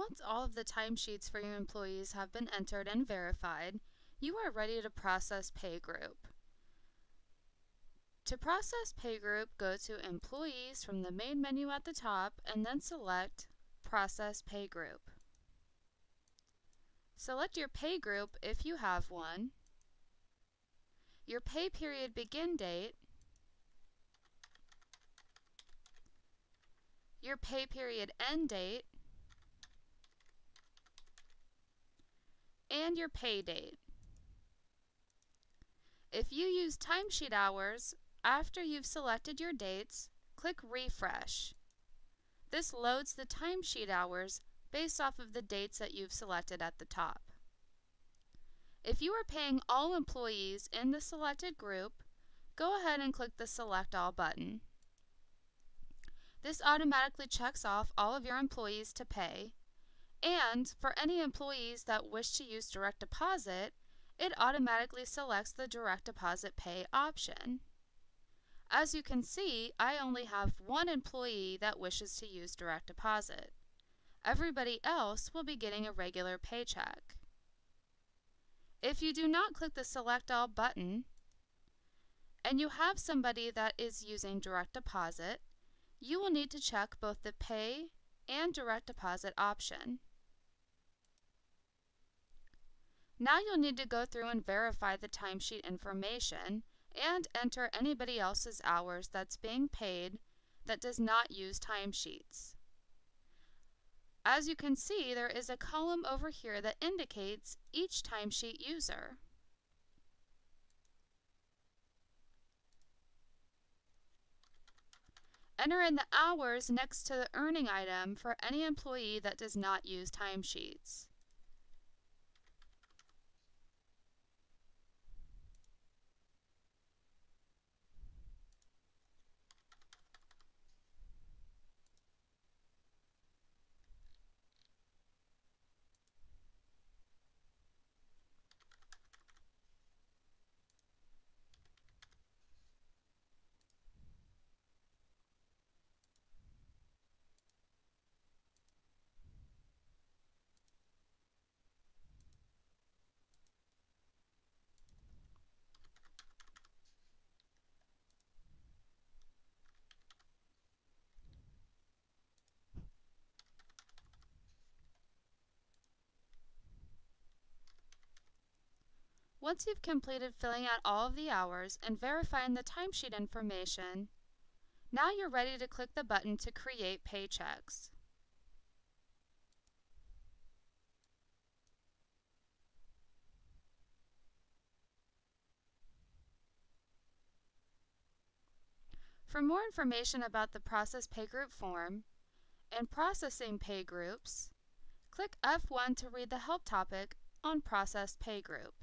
Once all of the timesheets for your employees have been entered and verified, you are ready to process Pay Group. To process Pay Group, go to Employees from the main menu at the top and then select Process Pay Group. Select your pay group if you have one, your pay period begin date, your pay period end date, and your pay date. If you use timesheet hours, after you've selected your dates, click Refresh. This loads the timesheet hours based off of the dates that you've selected at the top. If you are paying all employees in the selected group, go ahead and click the Select All button. This automatically checks off all of your employees to pay, and for any employees that wish to use direct deposit, it automatically selects the direct deposit pay option. As you can see, I only have one employee that wishes to use direct deposit. Everybody else will be getting a regular paycheck. If you do not click the Select All button, and you have somebody that is using direct deposit, you will need to check both the Pay and Direct Deposit option. Now you'll need to go through and verify the timesheet information and enter anybody else's hours that's being paid that does not use timesheets. As you can see, there is a column over here that indicates each timesheet user. Enter in the hours next to the earning item for any employee that does not use timesheets. Once you've completed filling out all of the hours and verifying the timesheet information, now you're ready to click the button to create paychecks. For more information about the Process Pay Group form and processing pay groups, click F1 to read the help topic on Process Pay Group.